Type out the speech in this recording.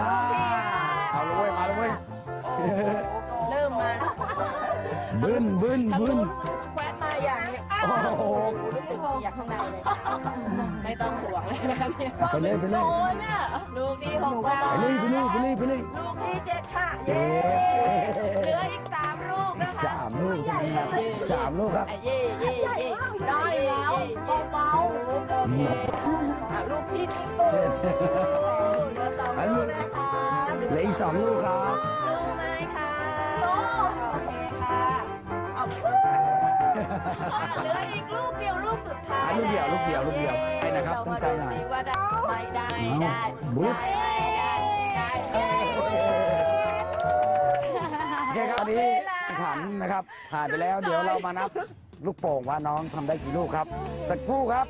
อ่าเอาเลยเว้ยมาเลยเว้ยเริ่มมาแล้วบึ้นบึ้นบึ้นแควนมาอย่างนี้โอ้โหรู้สึกดีอยากข้างในเลย ไม่ต้องห่วงเลยนะคะเนี่ยไปเลยไปเลยโอ้เนี่ยลูกที่หกแล้วไปเลยไปเลยไปเลยไปเลยลูกที่เจ็ดค่ะเจ็เย้ดเหลืออีกสามลูกนะคะ สามลูกใช่ไหมครับสามลูกครับอะเย่เย่เย่ได้แล้วเบาๆโอเคอะลูกที่ เหลืออีกสองลูกครับสู้ไหมคะสู้โอเคค่ะเอาเหลืออีกลูกเดียวลูกสุดท้ายลูกเดียวลูกเดียวลูกเดียวให้นะครับเราตั้งมาใจดูหน่อยสิว่าได้ไม่ได้ไม่ได้บุ๊บได้ได้ได้ได้โอเคครับอันนี้ขันนะครับผ่านไปแล้ว เดี๋ยวเรามานับลูกโป่งว่าน้องทำได้กี่ลูกครับ สักครู่ครับ